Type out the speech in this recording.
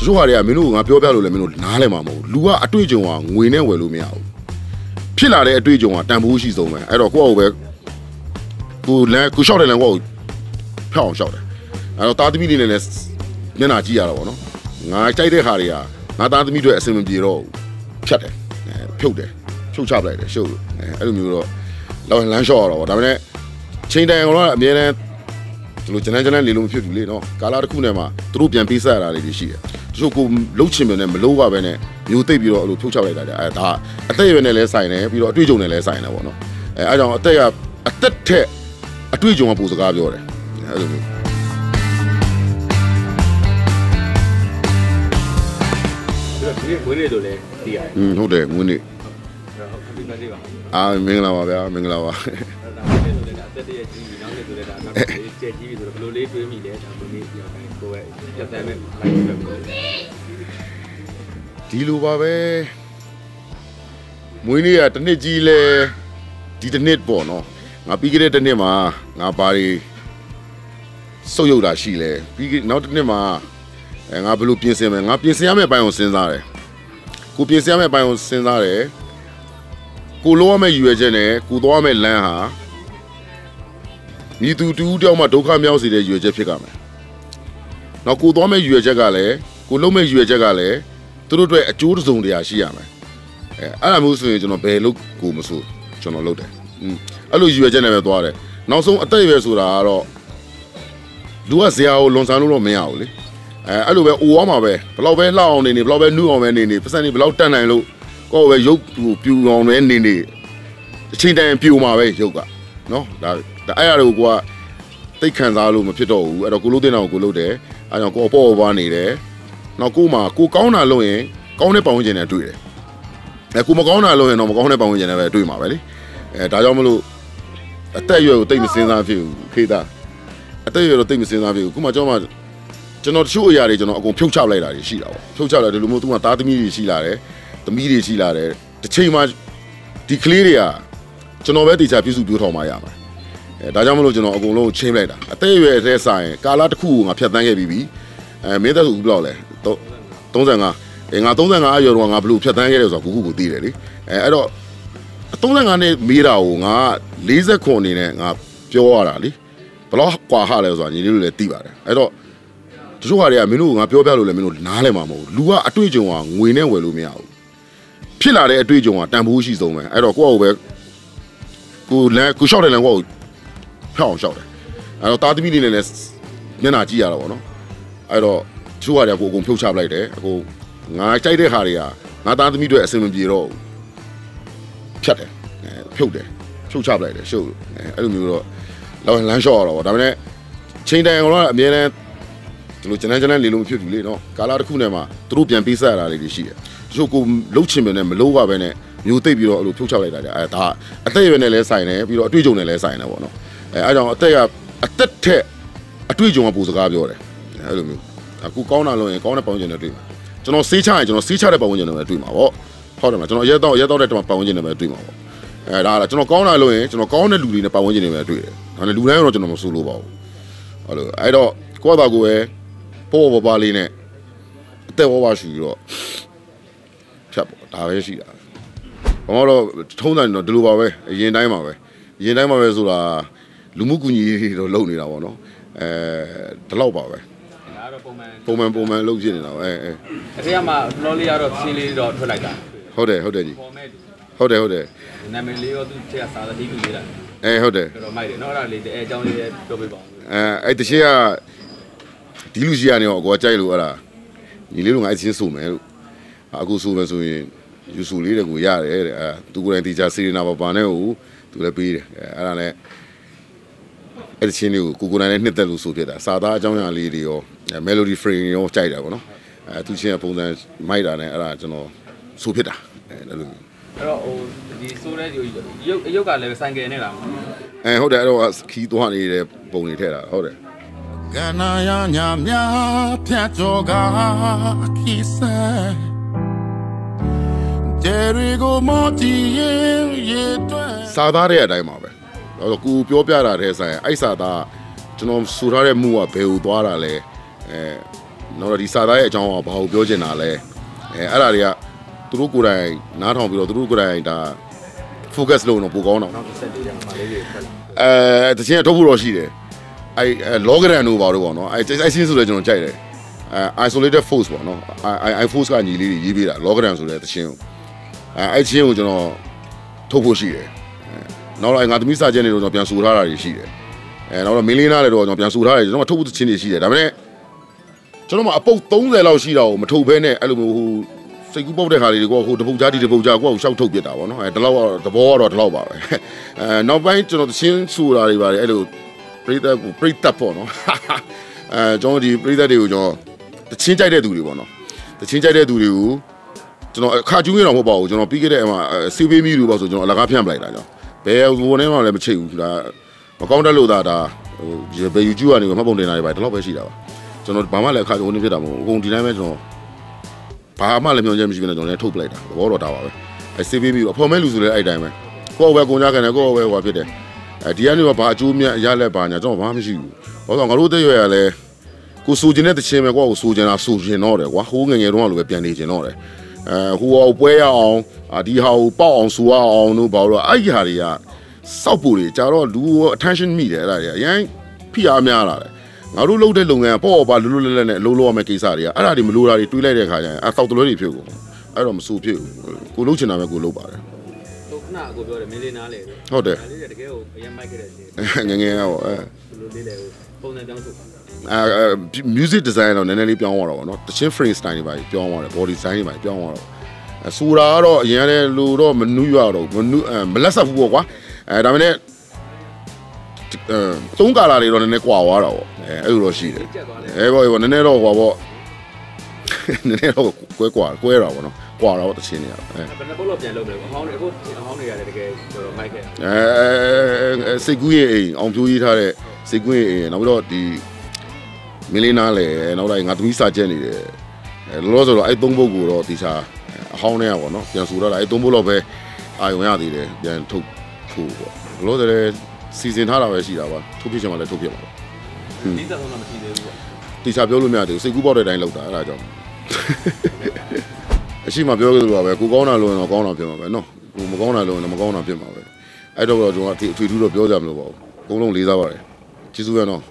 တချို့ဟာတွေကမင်းတို့ကငါပြောပြလို့လည်းမင်းတို့နားလဲမှာမဟုတ်ဘူးလူကအတွေ့အကြုံကငွေနဲ့ဝယ်လို့မရဘူးဖြစ်လာတဲ့အတွေ့အကြုံကတန်ဖိုးရှိဆုံးပဲအဲ့တော့ကိုယ့်အကိုပဲကိုလမ်းကိုရှောက်တယ်လမ်းကိုယ့်ကိုဖျောက်အောင်ရှောက်တယ်အဲ့တော့တာသမီလေးနဲ့လည်းမျက်နှာကြည့်ရတာပေါ့နော်ငါကြိုက်တဲ့ဟာတွေကငါသားသမီးတွေအဆင်မပြေတော့ဘူးဖြတ်တယ်အဲဖြုတ်တယ်ဖြုတ်ချပလိုက်တယ်ရှုပ်လို့အဲအဲ့လိုမျိုးတော့လောက်လမ်းလျှော့ရတော့ဗောဒါပေမဲ့ချိန်တိုင်အောင်တော့အမြဲတမ်းဒီလိုဂျန်ဂျန်လေးလို့မဖြစ်ဘူးလေနော်ကာလာတစ်ခုနဲ့မှသူတို့ပြန်ပေးဆက်ရတာလေးတွေရှိတယ် တချို့ကိုလှုပ်ချင်တယ်နဲ့မလှုပ်ရဘဲနဲ့မျိုးသိပ်ပြီးတော့အဲ့လိုဖြုတ်ချလိုက်တာကြအဲဒါအသက်အရွယ်နဲ့လည်းဆိုင်တယ်ပြီးတော့အတွေ့အကြုံနဲ့လည်းဆိုင်တယ်ဗောနော်အဲအဲကြောင့်အသက်ကအသက်ထက်အတွေ့အကြုံကပိုစကားပြောတယ်အဲ့လိုမျိုးဒီဝင်းနေဆိုလဲသိရတယ်อืมဟုတ်တယ်ငွေနေခပီမလေးပါအာမင်္ဂလာပါဗျာမင်္ဂလာပါ ဒါဝင်းနေဆိုလဲဒါတက်တရကြီးနောက်နေဆိုလဲဒါနောက်လေးကျက်ကြီးပြီဆိုတော့ဘယ်လိုလေးတွေးမိလဲဒါဘယ်လိုလေးပြောတယ်ကိုယ်ရဲ့ပြတ်တဲ့မဲ့လိုက်ပြီးတော့ဒီလိုပါပဲမွေးနေ့ကတစ်နှစ်ကြီးလဲဒီတစ်နှစ်ပေါ့နော်ငါပြီးခဲ့တဲ့တစ်နှစ်မှာငါပါရီစုပ်ယုတ်တာရှိလဲပြီးခဲ့နောက်တစ်နှစ်မှာအဲငါဘယ်လိုပြင်ဆင်မလဲငါပြင်ဆင်ရမယ့်အပိုင်းကိုစဉ်းစားတယ်ကိုပြင်ဆင်ရမယ့်အပိုင်းကိုစဉ်းစားတယ်ကိုလိုရမယ့်ရည်ရွယ်ချက်နဲ့ကိုသွားရမယ့်လမ်းဟာ မြည်သူတူတယောက်မှဒုက္ခမြောက်စေတဲ့ရည်ရွယ်ချက်ဖြစ်ကြမယ်။နောက်ကိုသွားမယ့်ရည်ရွယ်ချက်ကလည်းကိုလုံးမဲ့ရည်ရွယ်ချက်ကလည်းသူတို့အတွက်အကျိုးတစ်စုံတရာရှိရမယ်။အဲအဲ့လိုမျိုးဆိုရင်ကျွန်တော်ဘယ်လို့ကိုမဆိုကျွန်တော်လုပ်တယ်။อืมအဲ့လိုရည်ရွယ်ချက်နဲ့ပဲသွားတယ်။နောက်ဆုံးအသက်အရွယ်ဆိုတာကတော့လူကဇရာကိုလွန်ဆန်းလို့တော့မရဘူးလေ။အဲအဲ့လိုပဲအိုရမှာပဲဘယ်လောက်ပဲလှအောင်နေနေဘယ်လောက်ပဲနူးအောင်ပဲနေနေပတ်စံနေဘယ်လောက်တတ်နိုင်လို့ကိုယ့်ပဲရုပ်ပြူအောင်ပဲနေနေအချိန်တိုင်းပြူမှာပဲရုပ်က နော်ဒါဒါအဲ့အရာတွေကိုကိုကသိတ်ခံစားလို့မဖြစ်တော့ဘူးအဲ့တော့ကိုလို့တင်တာကိုကိုလို့တယ်အဲ့တော့ကိုအပေါ်အပွားနေတယ်နောက်ကိုမှကိုကောင်းတာလုပ်ရင်ကောင်းတဲ့ပတ်ဝန်းကျင်နဲ့တွေ့တယ်အဲကိုမကောင်းတာလုပ်ရင်တော့မကောင်းတဲ့ပတ်ဝန်းကျင်နဲ့ပဲတွေ့မှာပဲလေအဲဒါကြောင့်မလို့အသက်အရွယ်ကိုတိတ်မစင်စားဖြစ်ဘူးခေတာအသက်အရွယ်တော့တိတ်မစင်စားဖြစ်ဘူးခုမှကျွန်တော်မှကျွန်တော်တချို့အရာတွေကျွန်တော်အကုန်ဖြုတ်ချလိုက်တာတွေရှိတာပေါ့ဖြုတ်ချလိုက်တယ်လို့မျိုးသူကသားသမီးတွေရှိလာတယ်သမီးတွေရှိလာတယ်တစ်ချိန်မှဒီကလေးတွေက ကျွန်တော်ပဲတေချာပြုစုပြောထောင်မှရမှာအဲဒါကြောင့်မလို့ကျွန်တော်အကုန်လုံးချင်းလိုက်တာအသက်အရွယ်အသေးဆိုင်ကာလာတစ်ခုကိုငါဖြတ်တန်းခဲ့ပြီးပြီအဲမင်းသက်ဆိုဘယ်လောက်လဲ35အဲငါ35အရွယ်တော့ငါဘလို့ဖြတ်တန်းခဲ့တယ်ဆိုတော့ခုခုကိုသိတယ်လေအဲအဲ့တော့35နဲ့မေးတာကိုငါ40ခွန်အနေနဲ့ငါပြောရတာလေဘလောက်ကွာဟလဲဆိုတော့ညီလေးတို့လည်းသိပါတယ်အဲ့တော့တချို့ဟာတွေကမင်းတို့ကငါပြောပြလို့လည်းမင်းတို့နားလဲမှာမဟုတ်ဘူးလူကအတွေ့အကြုံကငွေနဲ့ဝယ်လို့မရဘူးဖြစ်လာတဲ့အတွေ့အကြုံကတန်ဖိုးရှိဆုံးပဲအဲ့တော့ကိုယ့်အကိုပဲ ကိုလမ်းကိုရှောက်တယ်လမ်းကိုယ့်ကိုဖျောက်အောင်ရှောက်တယ်အဲ့တော့တာသမီလေးနဲ့လည်းမျက်နှာကြည့်ရတာပေါ့နော်အဲ့တော့တချို့ဟာတွေကကိုအကုန်ဖြုတ်ချပလိုက်တယ်အကုန်ငါကြိုက်တဲ့ဟာတွေကငါသားသမီးတွေအဆင်မပြေတော့ဘူးဖြတ်တယ်အဲဖြုတ်တယ်ဖြုတ်ချပလိုက်တယ်ရှုပ်လို့အဲအဲ့လိုမျိုးတော့လောက်လမ်းလျှော့ရတော့ဗောဒါပေမဲ့ချိန်တိုင်အောင်တော့အမြဲတမ်းဒီလိုဂျန်ဂျန်လေးလို့မဖြစ်ဘူးလေနော်ကာလာတစ်ခုနဲ့မှသူတို့ပြန်ပေးဆက်ရတာလေးတွေရှိတယ်တချို့ကိုလှုပ်ချင်တယ်နဲ့မလှုပ်ရဘဲနဲ့ မျိုးသိပ်ပြီးတော့အဲ့လိုဖြုတ်ချလိုက်တာကြအဲဒါအသက်အရွယ်နဲ့လည်းဆိုင်တယ်ပြီးတော့အတွေ့အကြုံနဲ့လည်းဆိုင်တယ်ဗောနော်အဲအဲကြောင့်အသက်ကအသက်ထက်အတွေ့အကြုံကပိုစကားပြောတယ်အဲ့လိုမျိုးအခုကောင်းတာလို့ရင်ကောင်းတဲ့ပေါင်းကျင်နဲ့တွေ့မှာကျွန်တော်စေးချရင်ကျွန်တော်စေးချတဲ့ပေါင်းကျင်နဲ့ပဲတွေ့မှာဗောဟုတ်တယ်မလားကျွန်တော်ရဲတော့ရဲတော့တဲ့ပေါင်းကျင်နဲ့ပဲတွေ့မှာဗောအဲဒါကကျွန်တော်ကောင်းတာလို့ရင်ကျွန်တော်ကောင်းတဲ့လူတွေနဲ့ပေါင်းကျင်နဲ့ပဲတွေ့တယ်ဒါနဲ့လူတိုင်းတော့ကျွန်တော်မဆိုးလို့ပါဘူးဟုတ်လို့အဲ့တော့ကိုယ့်ဘာကိုယ်ပဲပေါ်ပေါ်ပါလေးနဲ့အသက်ဝဝရှူပြီးတော့ဖြတ်ပေါ့ဒါပဲရှိတာ ဘာမှတော့ထုံးတယ်တော့ဒီလိုပါပဲအရင်တိုင်းပါပဲအရင်တိုင်းပါပဲဆိုတာလူမှုကူညီရေးတော့လုပ်နေတာပေါ့နော်အဲဒီလောက်ပါပဲဒါကတော့ပုံမှန်ပုံမှန်ပုံမှန်လုပ်ဖြစ်နေတာပဲအဲအဲအထက်ကမှလောလေးကတော့ချင်းလေးတော့ထွက်လိုက်တာဟုတ်တယ်ဟုတ်တယ်ကြီးပေါ်မဲ့ဟုတ်တယ်ဟုတ်တယ်နာမည်လေးရောသူထက်ကစာသတိလူလေးလားအဲဟုတ်တယ်တော်တော်မိုက်တယ်နော်အဲ့ဒါလေးအဲအကြောင်းလေးလည်းပြောပြပါဦးအဲအဲ့တချင်ကဒီလူကြီးကနေတော့အကောကြိုက်လို့အဲ့ဒါညီလေးတို့ငါအချင်းဆိုမယ်လို့အခုဆိုမယ်ဆိုရင် ယူဆူလေးတကူရတယ်တဲ့အဲသူကိုယ်တိုင်တီချာစီရီနာပါပါနဲ့ဟိုသူလည်းပေးတယ်အဲအဲ့ဒါနဲ့အဲ့ဒီချင်းလေးကိုကိုကိုနိုင်နဲ့နှစ်သက်လို့ဆိုပြတာစာသားအကြောင်းအရာလေးတွေရောမဲ melody frame ရောကြိုက်တာပေါ့နော်အဲသူချင်းကပုံစံမိုက်တာနဲ့အဲ့ဒါကျွန်တော်ဆိုဖြစ်တာအဲအဲ့လိုမျိုးအဲ့တော့ဟိုဒီဆိုတဲ့ရုပ်ရုပ်ကလည်းဆိုင်ကယ်နဲ့လားအဲဟုတ်တယ်အဲ့တော့ခီးသွားနေတဲ့ပုံတွေထည့်တာဟုတ်တယ်ကနာယညာများဖြတ်ကျော်ကခီးဆဲ ဂျယ်ရီကိုမတီရဲ့ရေတွဲစာသားတဲ့အတိုင်းပါပဲအဲ့တော့ကိုပြောပြတာတဲ့ဆိုင်အဲ့စာသားကျွန်တော်စူထားတဲ့မှုကဘယ်ကိုသွားတာလဲအဲနောက်တော့ဒီစာသားရဲ့အကြောင်းကဘာကိုပြောချင်တာလဲအဲအဲ့ဒါတွေကသူတို့ကိုယ်တိုင်နားထောင်ပြီးတော့သူတို့ကိုယ်တိုင်ဒါ focus လုပ်တော့ပိုကောင်းတော့နောက်တစ်ဆက်လေးရမှာလေးတွေဖက်လာအဲတခြင်းအထုတ်ဖို့တော့ရှိတယ်အဲအဲ logran တို့ပါတော့ပေါ့နော်အဲအဲဆင်းဆိုလဲကျွန်တော်ကြိုက်တယ်အဲ isolated force ပေါ့နော်အဲ i force ကညီလေးတွေရေးပေးတာ logran ဆိုတဲ့တခြင်းကို အဲအဲချင်းကိုကျွန်တော်ထုတ်ဖို့ရှိတယ်နောက်တော့ငါသမီးစာချက်တွေတော့ကျွန်တော်ပြန်ဆိုထားတာတွေရှိတယ်အဲနောက်တော့မင်းလေးနားလည်းတော့ကျွန်တော်ပြန်ဆိုထားတယ်ကျွန်တော်ထုတ်ဖို့တခြင်းတွေရှိတယ်ဒါပေမဲ့ကျွန်တော်မှအပုတ်30လောက်ရှိတာကိုမထုတ်ဘဲနဲ့အဲ့လိုမျိုးဟိုစိတ်ကူးပုတ်တဲ့ခါလေးတွေကိုဟိုတပုတ်ကြားဒီတပုတ်ကြားကိုရှောက်ထုတ်ပြစ်တာပေါ့နော်အဲဒီလောက်ကတော့သဘောကတော့ဒီလောက်ပါပဲအဲနောက်ပိုင်းကျွန်တော်တခြင်းဆိုတာတွေပါတယ်အဲ့လိုပြိသက်ကိုပြိသက်ပေါ့နော်အဲကျွန်တော်ဒီပြိသက်တွေကိုကျွန်တော်တခြင်းကြိုက်တဲ့သူတွေပေါ့နော်တခြင်းကြိုက်တဲ့သူတွေကို ကျွန်တော်အခါကျူးရတော့မဟုတ်ပါဘူးကျွန်တော်ပြီးခဲ့တဲ့အမှစေးပေးမိလို့ပေါ့ဆိုကျွန်တော်အလကားဖြန့်ပလိုက်တာကြောင့်ဘယ်ဟိုထဲမှာလည်းမချိတ်ဘူးဒါမကောင်းတဲ့လို့သာဒါဟိုဘယ် YouTube ကနေမှတ်ပုံတင်တာတွေပါဒီလောက်ပဲရှိတာပါကျွန်တော်ဘာမှလည်းအခါကျူးနေဖြစ်တာမဟုတ်ဘူးအကုန်ဒီတိုင်းပဲကျွန်တော်ဘာမှလည်းမျောချက်မရှိဘဲနဲ့ကျွန်တော်လည်းထုတ်ပလိုက်တာသဘောတော့ဒါပါပဲအဲစေးပေးပြီးတော့အဖော်မဲလူဆိုလည်းအဲ့တိုင်းပဲကိုယ့်ဘက်ကိုကြခံတယ်ကိုယ့်ဘက်ဟိုဖြစ်တယ်အဲဒီကနေတော့ဘာအကျိုးမြတ်ရလဲပါညာကျွန်တော်ဘာမှမရှိဘူးဘာလို့ငါတို့တဲ့ရွယ်ရလဲကိုစူကျင်တဲ့တခြင်းပဲကိုယ့်ကိုစူကျင်တာစူကျင်တော့တယ်ကွာဟိုးငငယ်တော့လိုပဲပြန်နေကျင်တော့တယ် အဲဟိုအောင်ပွဲရအောင်ဒီဟာကိုပေါက်အောင်စူအောင်တို့ဘာလို့အဲ့ဒီဟာတွေကစောက်ပူတွေကြာတော့လူ attention မိတယ်အဲ့ဒါတွေအရင်ဖိအားများလာတယ်ငါတို့လုပ်တဲ့လုပ်ငန်းပေါ့ပါလွတ်လွတ်လပ်လပ်နဲ့အလုံးလုံးရမယ့်ကိစ္စတွေကအဲ့ဒါတွေမလိုတာတွေတွေးလိုက်တဲ့ခါကျရင်အသောက်တလွဲတွေဖြစ်ကုန်အဲ့တော့မစူဖြစ်ဘူးကိုလုပ်ချင်တာပဲကိုလုပ်ပါတယ်ဟိုခဏကိုပြောတယ်မင်းလေးနားလေဟုတ်တယ်ဒါလေးတွေတကယ်ကိုအရင်မိုက်ခဲ့တဲ့အချိန်ငယ်ငယ်ကတော့အဲဘလိုလေးလေပုံစံပြောင်းဆိုပါ အဲ music design တော့နည်းနည်းလေးပြောင်းသွားတော့ဗောနော်တချင်း frame style တွေပါပြောင်းသွားတယ် body design တွေပါပြောင်းသွားတော့အဲဆိုတာကတော့အရင်ကလည်းလူတော့မနူးရတော့မနူးအဲမလက်ဆက်ဘူးပေါ့ကွာအဲဒါပေမဲ့အဲသုံးကာလာတွေတော့နည်းနည်းကွာသွားတာဗောအဲအဲ့လိုတော့ရှိတယ်ကြက်သွားတယ်အဲဘောဘောနည်းနည်းတော့ဟောဗောနည်းနည်းတော့ကွဲကွာကွဲတာဗောနော်ကွာတော့တချင်းတွေအဲဘယ်နှပုတ်လောက်ပြန်လုပ်မလဲအဟောင်းတွေအခုအဟောင်းတွေရတယ်တကယ်တော်တော်မိုက်ခဲ့အဲစိတ်ကူးရဲ့အိမ်အောင်ပြိုးရေးထားတဲ့စိတ်ကူးရဲ့အိမ်နောက်ပြီးတော့ဒီ မင်းလေးနားလေနောက်လိုက်ငါသမီးစာချက်နေတယ်အဲလောလောဆယ်တော့အဲ့သုံးပုတ်ကိုတော့ဒီစားအဟောင်းနဲ့ပေါ့နော်ပြန်ဆိုတော့အဲ့သုံးပုတ်တော့ပဲအာယုံရသေးတယ်ပြန်ထုတ်ဖို့ပေါ့လောလောဆယ်လည်းစီစဉ်ထားတာပဲရှိတာပါထုတ်ပြချင်မှလည်းထုတ်ပြပါပါဒီသက်ဆုံးတော့မရှိသေးဘူးပေါ့တီချာပြောလို့မရသေးဘူးစိတ်ကူးပေါက်တဲ့အတိုင်းလောက်တာအဲ့ဒါကြောင့်အရှိမပြောခဲ့သလိုပါပဲကိုကောင်းတာလို့ရင်တော့ကောင်းတာဖြစ်မှာပဲနော်ကိုမကောင်းတာလို့ရင်တော့မကောင်းတာဖြစ်မှာပဲအဲ့တော့တော့ကျွန်တော်အထွေထူးတော့ပြောကြမလို့ပါဘူးအကုန်လုံးလေးစားပါတယ်ကျေးဇူးရနော်